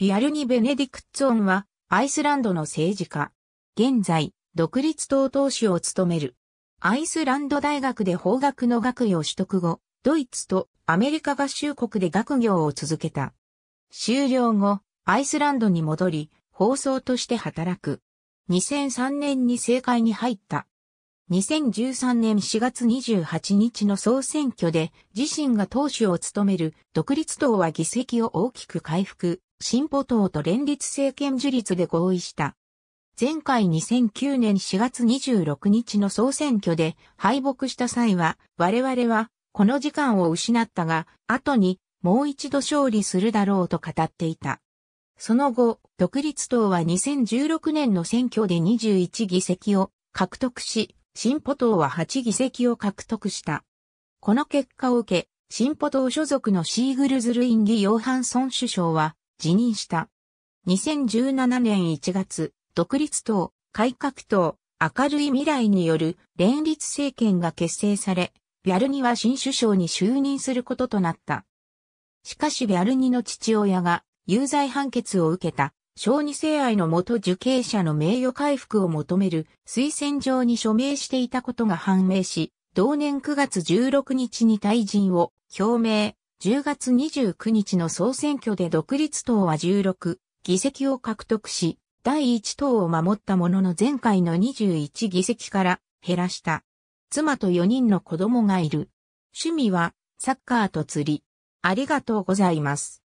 ビアルニ・ベネディクツォンは、アイスランドの政治家。現在、独立党党首を務める。アイスランド大学で法学の学位を取得後、ドイツとアメリカ合衆国で学業を続けた。終了後、アイスランドに戻り、放送として働く。2003年に政界に入った。2013年4月28日の総選挙で自身が党首を務める独立党は議席を大きく回復、進歩党と連立政権樹立で合意した。前回2009年4月26日の総選挙で敗北した際は我々はこの時間を失ったが後にもう一度勝利するだろうと語っていた。その後、独立党は2016年の選挙で21議席を獲得し、進歩党は8議席を獲得した。この結果を受け、進歩党所属のシーグルズルインギ・ヨーハンソン首相は辞任した。2017年1月、独立党、改革党、明るい未来による連立政権が結成され、ビャルニは新首相に就任することとなった。しかしビャルニの父親が有罪判決を受けた小児性愛の元受刑者の名誉回復を求める推薦状に署名していたことが判明し、同年9月16日に退陣を表明、10月29日の総選挙で独立党は16議席を獲得し、第1党を守ったものの前回の21議席から減らした。妻と4人の子供がいる。趣味はサッカーと釣り。ありがとうございます。